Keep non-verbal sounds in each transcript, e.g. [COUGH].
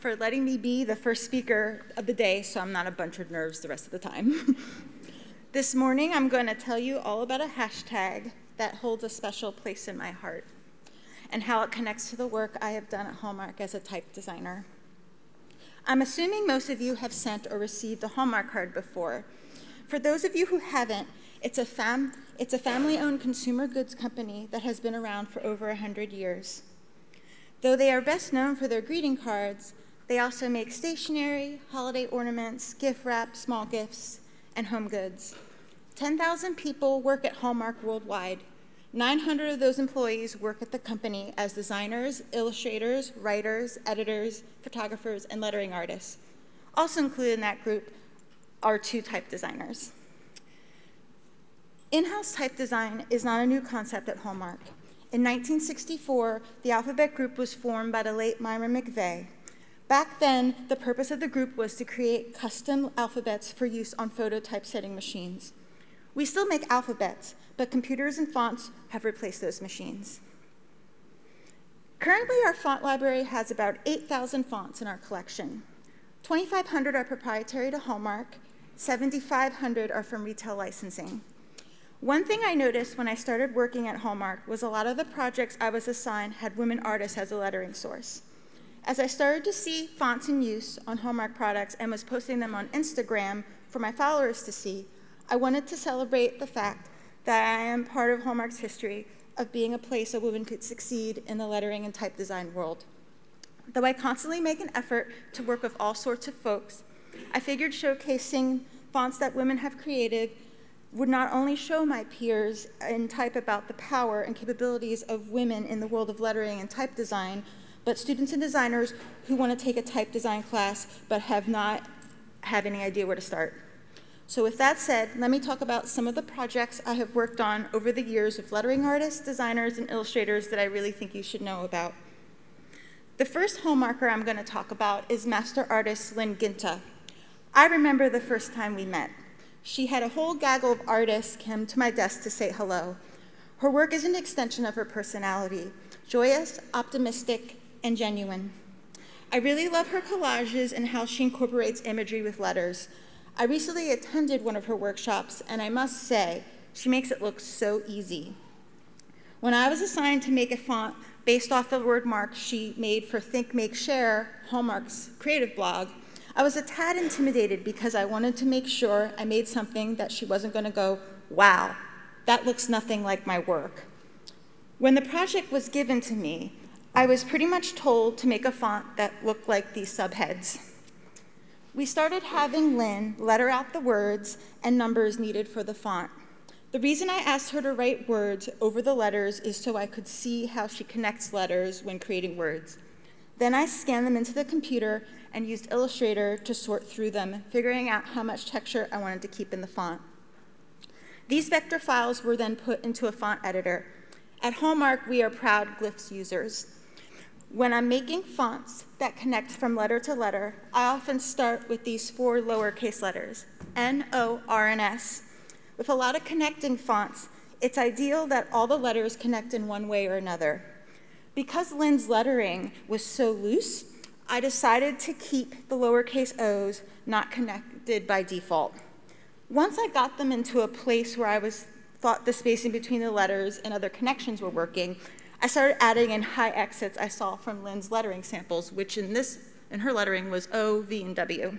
For letting me be the first speaker of the day so I'm not a bunch of nerves the rest of the time. [LAUGHS] this morning, I'm going to tell you all about a hashtag that holds a special place in my heart and how it connects to the work I have done at Hallmark as a type designer. I'm assuming most of you have sent or received a Hallmark card before. For those of you who haven't, it's a, fam it's a family-owned consumer goods company that has been around for over 100 years. Though they are best known for their greeting cards, they also make stationery, holiday ornaments, gift wrap, small gifts, and home goods. 10,000 people work at Hallmark worldwide. 900 of those employees work at the company as designers, illustrators, writers, editors, photographers, and lettering artists. Also included in that group are two type designers. In-house type design is not a new concept at Hallmark. In 1964, the Alphabet Group was formed by the late Myra McVey. Back then, the purpose of the group was to create custom alphabets for use on photo typesetting machines. We still make alphabets, but computers and fonts have replaced those machines. Currently, our font library has about 8,000 fonts in our collection. 2,500 are proprietary to Hallmark, 7,500 are from retail licensing. One thing I noticed when I started working at Hallmark was a lot of the projects I was assigned had women artists as a lettering source. As I started to see fonts in use on Hallmark products and was posting them on Instagram for my followers to see, I wanted to celebrate the fact that I am part of Hallmark's history of being a place a woman could succeed in the lettering and type design world. Though I constantly make an effort to work with all sorts of folks, I figured showcasing fonts that women have created would not only show my peers in type about the power and capabilities of women in the world of lettering and type design, but students and designers who want to take a type design class but have not have any idea where to start. So with that said, let me talk about some of the projects I have worked on over the years with lettering artists, designers, and illustrators that I really think you should know about. The first hallmarker I'm going to talk about is master artist Lynn Ginta. I remember the first time we met. She had a whole gaggle of artists come to my desk to say hello. Her work is an extension of her personality, joyous, optimistic, and genuine. I really love her collages and how she incorporates imagery with letters. I recently attended one of her workshops, and I must say, she makes it look so easy. When I was assigned to make a font based off the word mark she made for Think, Make, Share, Hallmark's creative blog, I was a tad intimidated because I wanted to make sure I made something that she wasn't going to go, wow, that looks nothing like my work. When the project was given to me, I was pretty much told to make a font that looked like these subheads. We started having Lynn letter out the words and numbers needed for the font. The reason I asked her to write words over the letters is so I could see how she connects letters when creating words. Then I scanned them into the computer and used Illustrator to sort through them, figuring out how much texture I wanted to keep in the font. These vector files were then put into a font editor. At Hallmark, we are proud Glyphs users. When I'm making fonts that connect from letter to letter, I often start with these four lowercase letters, N, O, R, and S. With a lot of connecting fonts, it's ideal that all the letters connect in one way or another. Because Lynn's lettering was so loose, I decided to keep the lowercase o's not connected by default. Once I got them into a place where I was thought the spacing between the letters and other connections were working, I started adding in high exits I saw from Lynn's lettering samples, which in this, in her lettering was O, V, and W.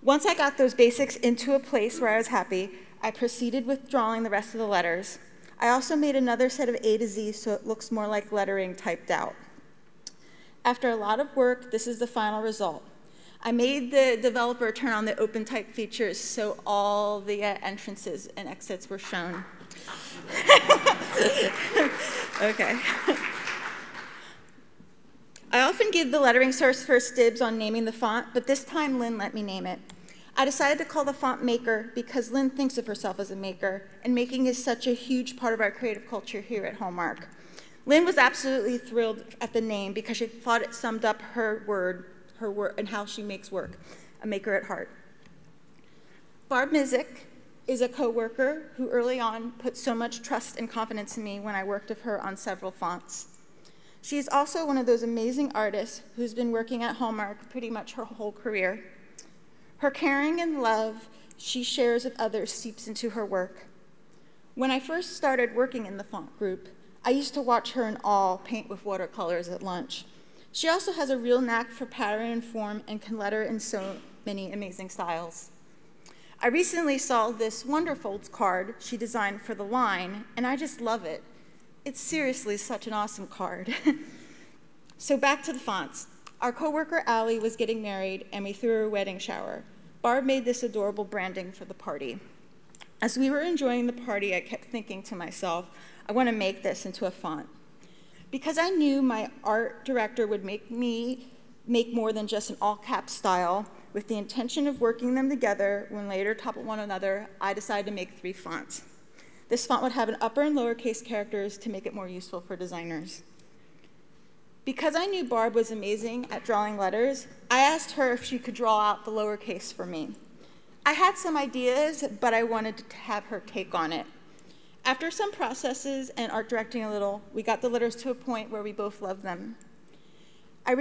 Once I got those basics into a place where I was happy, I proceeded with drawing the rest of the letters. I also made another set of A to Z so it looks more like lettering typed out. After a lot of work, this is the final result. I made the developer turn on the open type features so all the uh, entrances and exits were shown. [LAUGHS] [LAUGHS] okay. I often give the lettering source first dibs on naming the font, but this time Lynn let me name it. I decided to call the font Maker because Lynn thinks of herself as a maker, and making is such a huge part of our creative culture here at Hallmark. Lynn was absolutely thrilled at the name because she thought it summed up her word, her work, and how she makes work, a maker at heart. Barb Mizik is a coworker who early on put so much trust and confidence in me when I worked with her on several fonts. She is also one of those amazing artists who's been working at Hallmark pretty much her whole career. Her caring and love she shares with others seeps into her work. When I first started working in the font group, I used to watch her in awe paint with watercolors at lunch. She also has a real knack for pattern and form and can letter in so many amazing styles. I recently saw this wonderful card she designed for the line, and I just love it. It's seriously such an awesome card. [LAUGHS] so back to the fonts. Our coworker Allie was getting married, and we threw her a wedding shower. Barb made this adorable branding for the party. As we were enjoying the party, I kept thinking to myself, I want to make this into a font. Because I knew my art director would make me make more than just an all cap style, with the intention of working them together when later topple one another, I decided to make three fonts. This font would have an upper and lowercase characters to make it more useful for designers. Because I knew Barb was amazing at drawing letters, I asked her if she could draw out the lowercase for me. I had some ideas, but I wanted to have her take on it. After some processes and art directing a little, we got the letters to a point where we both loved them. I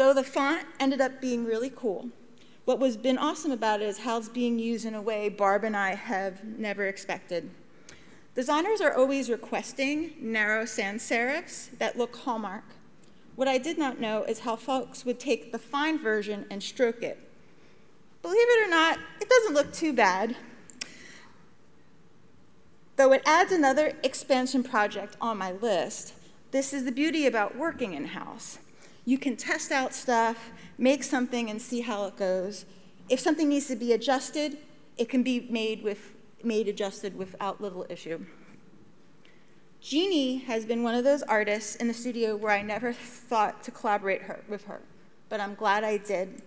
Though the font ended up being really cool, what was been awesome about it is how it's being used in a way Barb and I have never expected. Designers are always requesting narrow sans serifs that look hallmark. What I did not know is how folks would take the fine version and stroke it. Believe it or not, it doesn't look too bad. Though it adds another expansion project on my list, this is the beauty about working in-house you can test out stuff, make something, and see how it goes. If something needs to be adjusted, it can be made, with, made adjusted without little issue. Jeannie has been one of those artists in the studio where I never thought to collaborate her, with her, but I'm glad I did.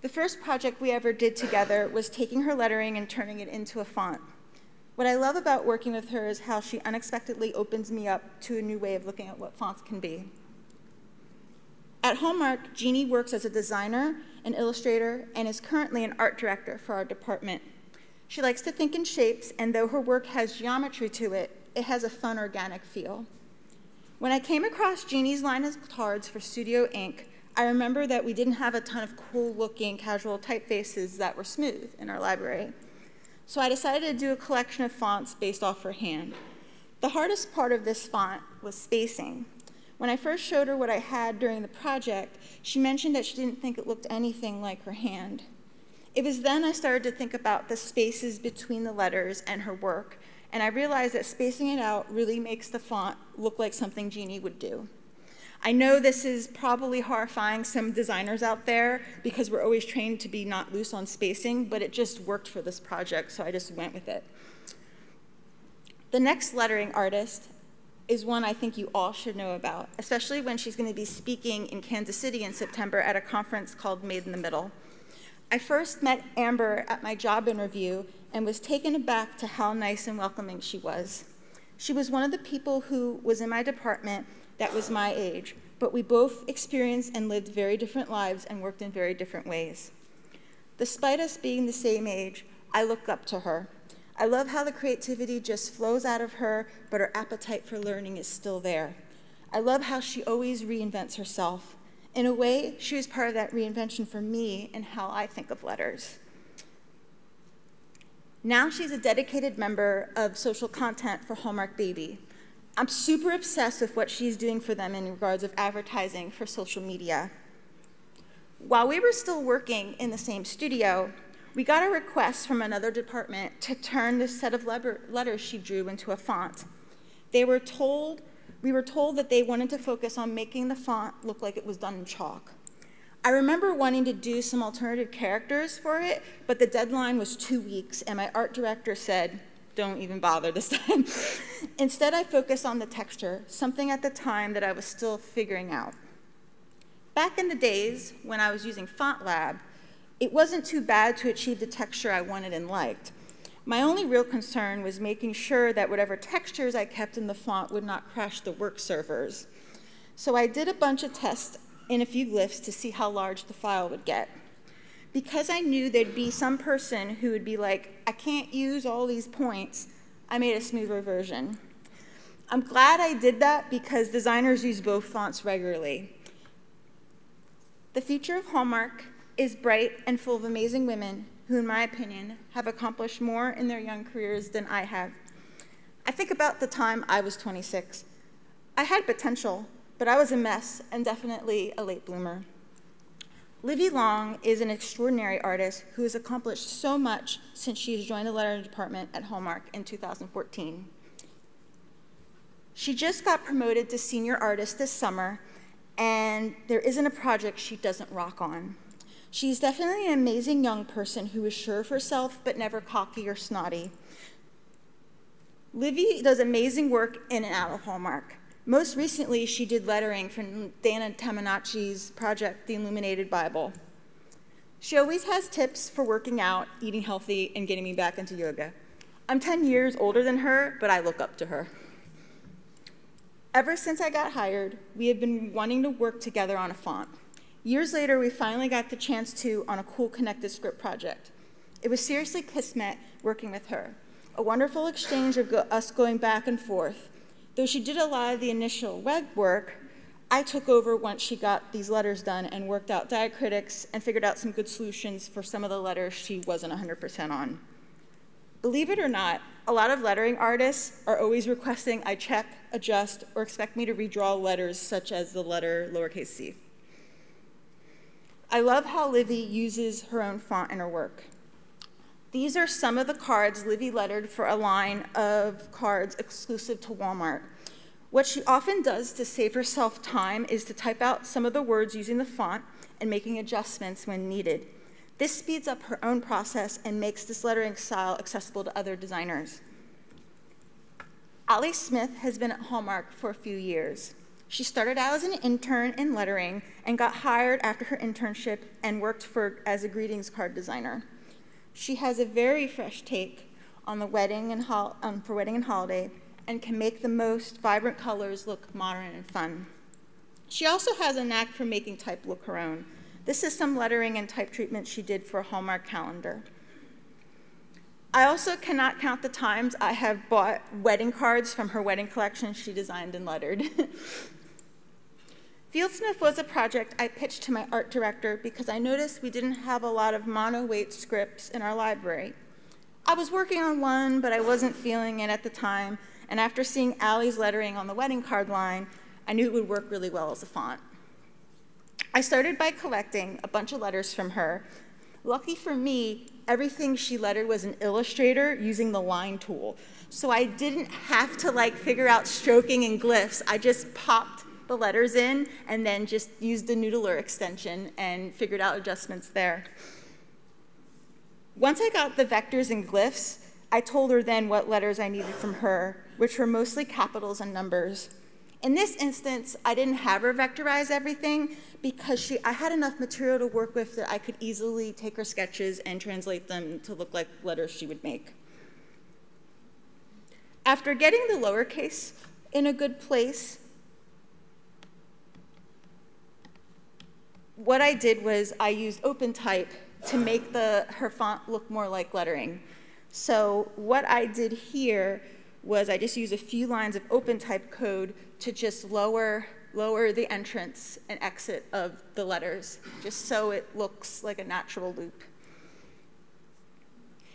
The first project we ever did together was taking her lettering and turning it into a font. What I love about working with her is how she unexpectedly opens me up to a new way of looking at what fonts can be. At Hallmark, Jeannie works as a designer, an illustrator, and is currently an art director for our department. She likes to think in shapes, and though her work has geometry to it, it has a fun, organic feel. When I came across Jeannie's line of cards for Studio Ink, I remember that we didn't have a ton of cool looking casual typefaces that were smooth in our library. So I decided to do a collection of fonts based off her hand. The hardest part of this font was spacing. When I first showed her what I had during the project, she mentioned that she didn't think it looked anything like her hand. It was then I started to think about the spaces between the letters and her work, and I realized that spacing it out really makes the font look like something Jeannie would do. I know this is probably horrifying some designers out there because we're always trained to be not loose on spacing, but it just worked for this project, so I just went with it. The next lettering artist is one I think you all should know about, especially when she's going to be speaking in Kansas City in September at a conference called Made in the Middle. I first met Amber at my job interview and was taken aback to how nice and welcoming she was. She was one of the people who was in my department that was my age, but we both experienced and lived very different lives and worked in very different ways. Despite us being the same age, I look up to her. I love how the creativity just flows out of her, but her appetite for learning is still there. I love how she always reinvents herself. In a way, she was part of that reinvention for me and how I think of letters. Now she's a dedicated member of social content for Hallmark Baby. I'm super obsessed with what she's doing for them in regards of advertising for social media. While we were still working in the same studio, we got a request from another department to turn this set of letters she drew into a font. They were told, we were told that they wanted to focus on making the font look like it was done in chalk. I remember wanting to do some alternative characters for it, but the deadline was two weeks, and my art director said, don't even bother this [LAUGHS] time. Instead, I focused on the texture, something at the time that I was still figuring out. Back in the days when I was using FontLab, it wasn't too bad to achieve the texture I wanted and liked. My only real concern was making sure that whatever textures I kept in the font would not crash the work servers. So I did a bunch of tests in a few glyphs to see how large the file would get. Because I knew there'd be some person who would be like, I can't use all these points, I made a smoother version. I'm glad I did that because designers use both fonts regularly. The future of Hallmark is bright and full of amazing women who, in my opinion, have accomplished more in their young careers than I have. I think about the time I was 26. I had potential, but I was a mess and definitely a late bloomer. Livy Long is an extraordinary artist who has accomplished so much since she has joined the lettering department at Hallmark in 2014. She just got promoted to senior artist this summer, and there isn't a project she doesn't rock on. She's definitely an amazing young person who is sure of herself but never cocky or snotty. Livy does amazing work in and out of Hallmark. Most recently, she did lettering for Dana Tanamachi's project, The Illuminated Bible. She always has tips for working out, eating healthy, and getting me back into yoga. I'm 10 years older than her, but I look up to her. Ever since I got hired, we have been wanting to work together on a font. Years later, we finally got the chance to on a cool connected script project. It was seriously kismet working with her, a wonderful exchange of go us going back and forth, Though she did a lot of the initial web work, I took over once she got these letters done and worked out diacritics and figured out some good solutions for some of the letters she wasn't 100% on. Believe it or not, a lot of lettering artists are always requesting I check, adjust, or expect me to redraw letters such as the letter lowercase c. I love how Livy uses her own font in her work. These are some of the cards Livy lettered for a line of cards exclusive to Walmart. What she often does to save herself time is to type out some of the words using the font and making adjustments when needed. This speeds up her own process and makes this lettering style accessible to other designers. Ali Smith has been at Hallmark for a few years. She started out as an intern in lettering and got hired after her internship and worked for, as a greetings card designer. She has a very fresh take on the wedding and um, for wedding and holiday and can make the most vibrant colors look modern and fun. She also has a knack for making type look her own. This is some lettering and type treatment she did for a Hallmark calendar. I also cannot count the times I have bought wedding cards from her wedding collection she designed and lettered. [LAUGHS] Fieldsmith was a project I pitched to my art director because I noticed we didn't have a lot of mono-weight scripts in our library. I was working on one, but I wasn't feeling it at the time, and after seeing Allie's lettering on the wedding card line, I knew it would work really well as a font. I started by collecting a bunch of letters from her. Lucky for me, everything she lettered was an illustrator using the line tool. So I didn't have to like figure out stroking and glyphs. I just popped the letters in and then just used the Noodler extension and figured out adjustments there. Once I got the vectors and glyphs, I told her then what letters I needed from her, which were mostly capitals and numbers. In this instance, I didn't have her vectorize everything because she, I had enough material to work with that I could easily take her sketches and translate them to look like letters she would make. After getting the lowercase in a good place, what I did was I used OpenType to make the, her font look more like lettering. So what I did here was I just used a few lines of OpenType code to just lower, lower the entrance and exit of the letters, just so it looks like a natural loop.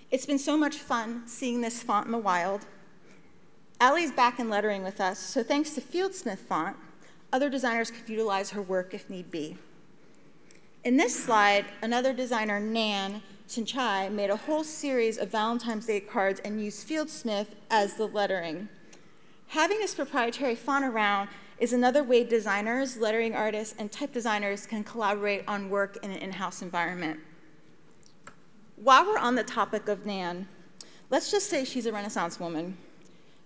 It's been so much fun seeing this font in the wild. Allie's back in lettering with us, so thanks to Fieldsmith font, other designers could utilize her work if need be. In this slide, another designer, Nan Chinchai, made a whole series of Valentine's Day cards and used Fieldsmith as the lettering. Having this proprietary font around is another way designers, lettering artists, and type designers can collaborate on work in an in-house environment. While we're on the topic of Nan, let's just say she's a Renaissance woman.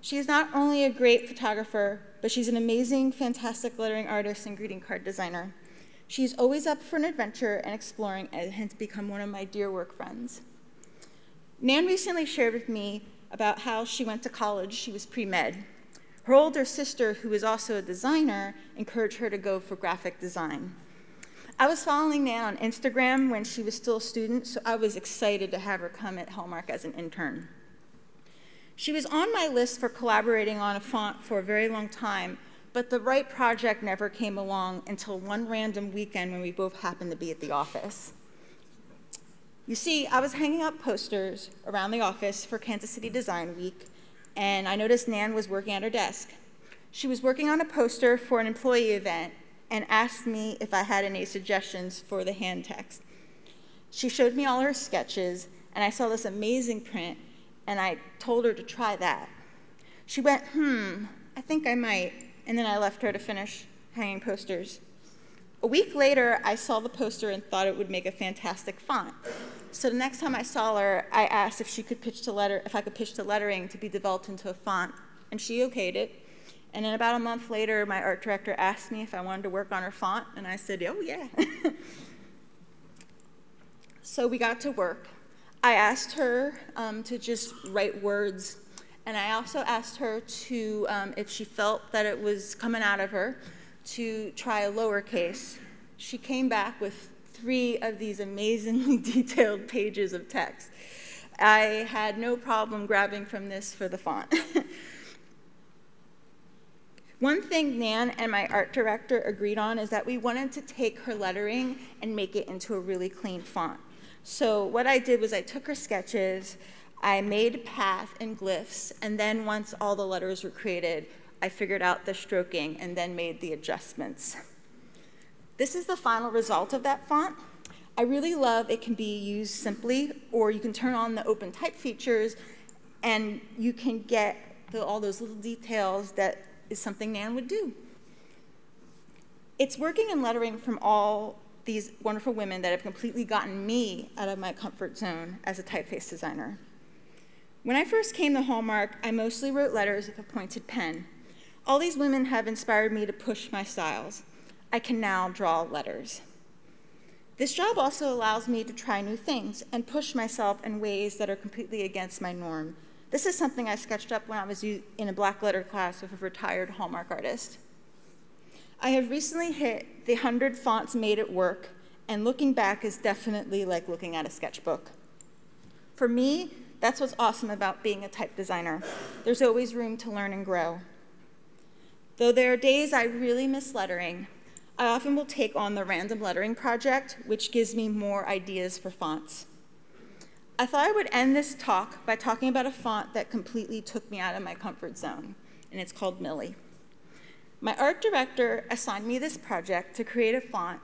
She's not only a great photographer, but she's an amazing, fantastic lettering artist and greeting card designer. She's always up for an adventure and exploring and has become one of my dear work friends. Nan recently shared with me about how she went to college, she was pre-med. Her older sister, who is also a designer, encouraged her to go for graphic design. I was following Nan on Instagram when she was still a student, so I was excited to have her come at Hallmark as an intern. She was on my list for collaborating on a font for a very long time, but the right project never came along until one random weekend when we both happened to be at the office. You see, I was hanging up posters around the office for Kansas City Design Week, and I noticed Nan was working at her desk. She was working on a poster for an employee event and asked me if I had any suggestions for the hand text. She showed me all her sketches, and I saw this amazing print, and I told her to try that. She went, hmm, I think I might and then I left her to finish hanging posters. A week later, I saw the poster and thought it would make a fantastic font. So the next time I saw her, I asked if she could pitch to letter, if I could pitch the lettering to be developed into a font, and she okayed it. And then about a month later, my art director asked me if I wanted to work on her font, and I said, oh yeah. [LAUGHS] so we got to work. I asked her um, to just write words and I also asked her to, um, if she felt that it was coming out of her, to try a lowercase. She came back with three of these amazingly [LAUGHS] detailed pages of text. I had no problem grabbing from this for the font. [LAUGHS] One thing Nan and my art director agreed on is that we wanted to take her lettering and make it into a really clean font. So what I did was I took her sketches, I made path and glyphs, and then once all the letters were created, I figured out the stroking and then made the adjustments. This is the final result of that font. I really love it can be used simply, or you can turn on the open type features and you can get the, all those little details that is something Nan would do. It's working and lettering from all these wonderful women that have completely gotten me out of my comfort zone as a typeface designer. When I first came to Hallmark, I mostly wrote letters with a pointed pen. All these women have inspired me to push my styles. I can now draw letters. This job also allows me to try new things and push myself in ways that are completely against my norm. This is something I sketched up when I was in a black letter class with a retired Hallmark artist. I have recently hit the 100 fonts made at work, and looking back is definitely like looking at a sketchbook. For me, that's what's awesome about being a type designer. There's always room to learn and grow. Though there are days I really miss lettering, I often will take on the random lettering project, which gives me more ideas for fonts. I thought I would end this talk by talking about a font that completely took me out of my comfort zone, and it's called Millie. My art director assigned me this project to create a font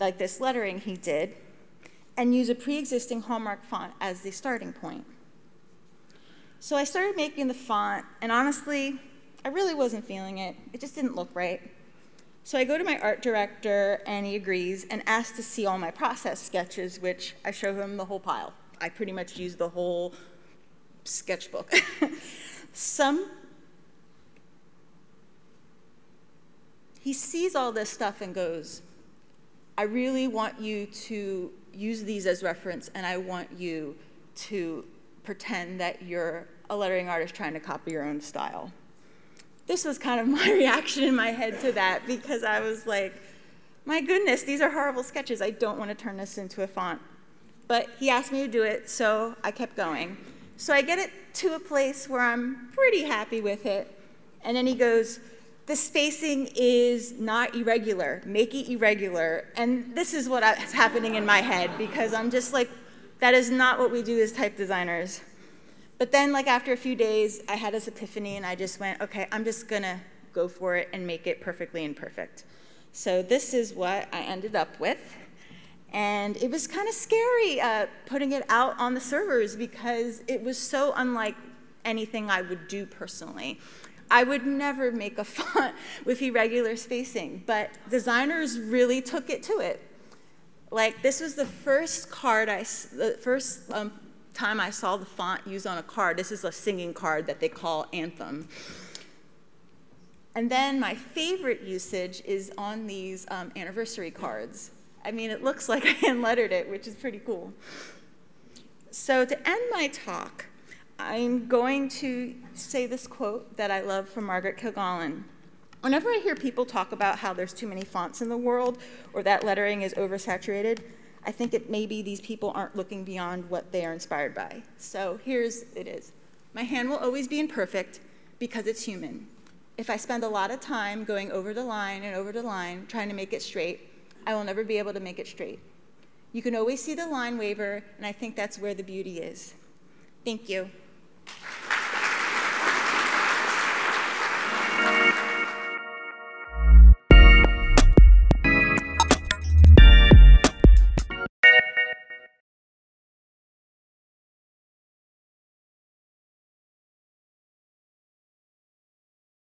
like this lettering he did, and use a pre-existing Hallmark font as the starting point. So I started making the font, and honestly, I really wasn't feeling it. It just didn't look right. So I go to my art director, and he agrees, and asks to see all my process sketches, which I show him the whole pile. I pretty much use the whole sketchbook. [LAUGHS] Some, he sees all this stuff and goes, I really want you to use these as reference, and I want you to pretend that you're a lettering artist trying to copy your own style. This was kind of [LAUGHS] my reaction in my head to that because I was like, my goodness, these are horrible sketches. I don't want to turn this into a font. But he asked me to do it, so I kept going. So I get it to a place where I'm pretty happy with it. And then he goes, the spacing is not irregular. Make it irregular. And this is what is happening in my head because I'm just like, that is not what we do as type designers. But then, like after a few days, I had this epiphany and I just went, okay, I'm just gonna go for it and make it perfectly imperfect. So this is what I ended up with. And it was kind of scary uh, putting it out on the servers because it was so unlike anything I would do personally. I would never make a [LAUGHS] font with irregular spacing, but designers really took it to it. Like this was the first card I, the first um, time I saw the font used on a card. This is a singing card that they call Anthem. And then my favorite usage is on these um, anniversary cards. I mean, it looks like [LAUGHS] I hand lettered it, which is pretty cool. So to end my talk, I'm going to say this quote that I love from Margaret Kilgallen. Whenever I hear people talk about how there's too many fonts in the world or that lettering is oversaturated, I think it maybe these people aren't looking beyond what they are inspired by. So here's it is. My hand will always be imperfect because it's human. If I spend a lot of time going over the line and over the line trying to make it straight, I will never be able to make it straight. You can always see the line waver, and I think that's where the beauty is. Thank you.